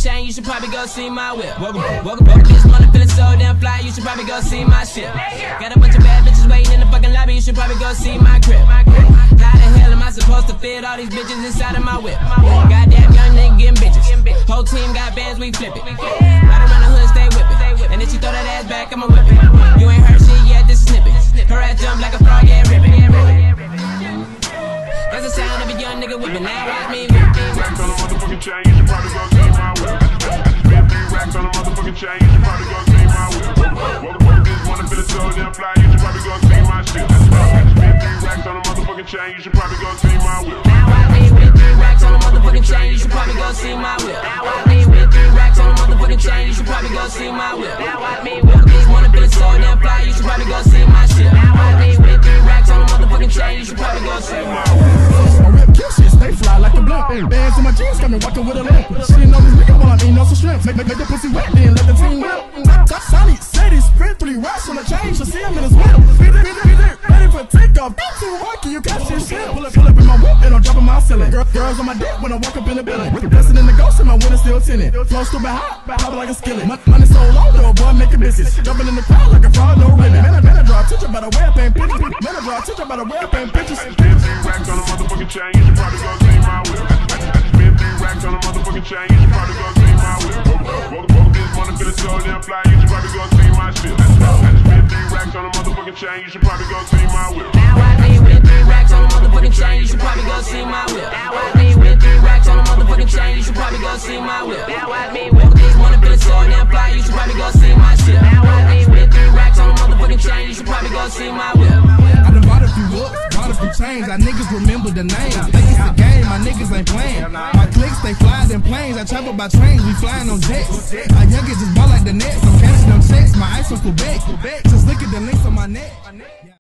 chain, you should probably go see my whip. Welcome, welcome, welcome. This money feeling so damn fly, you should probably go see my shit. Got a bunch of bad bitches waiting in the fucking lobby, you should probably go see my crib. How the hell am I supposed to fit all these bitches inside of my whip? Goddamn young nigga getting bitches. Whole team got bands, we flip it. Right around the hood, stay whipping. And if she throw that ass back, I'ma whip it. You ain't heard shit yet, this is snippet. Her ass jump like a frog, yeah, rip it. That's the sound of a young nigga whipping. Now watch me chain, you should probably go see my whip. Fifty racks on a motherfucking chain, you should probably go see my whip. Wanna feel it so damn fly, you should probably see my shit. Fifty racks on a motherfucking chain, you should probably go see my whip. Now three racks on a motherfucking chain. You should probably go see my whip. Now watch me with three racks on a motherfucking chain. You should probably go see my whip. My me walking with a limp. She know this nigga while I'm eating on some shrimp. Make, make, make the pussy wet, then let the team whip. That's Sonny, say this, print three racks on the chain. She'll see him in his whip. Beat it, beat it, beat it, ready for takeoff. Don't too rocky, you catch this shit. Pull up, pull up in my whip, and I'm dropping my ceiling. Girl, girls on my dick when I walk up in the building. Blessing in the ghost, and my window still tinted. Flow stupid hot, hot like a skillet. Mon- Money so low, though, boy, make a business. Jumping in the crowd like a fraud, no ribbon. Man, I, man, I draw attention by the way I paint pictures. Man, I draw attention by the way I paint pictures. Fifty racks on a motherfucking chain, you should probably go see my whip. Chain, you should probably go see my whip. Motherfucker just wanna feel it so damn fly, you should probably go see my shit. Fifty racks on a motherfucking chain, you should probably go see my whip. Now watch me with three racks on a motherfucking chain. You should probably go see my whip. Now watch me with three racks on a motherfucking chain. You should probably go see my whip. Now watch me with these wanna feel it so damn fly. You should probably go see my shit. Now watch me with three racks on a motherfucking chain. You should probably go see my whip. I done bought a few looks, bought a few chains. I niggas remember the names. Think it's a game, my niggas ain't playing. My clicks, they fly in planes. I travel by trains, we flying on jets. My youngest just ball like the Nets. I'm catching them checks. My ice from Quebec. Just look at the links on my neck.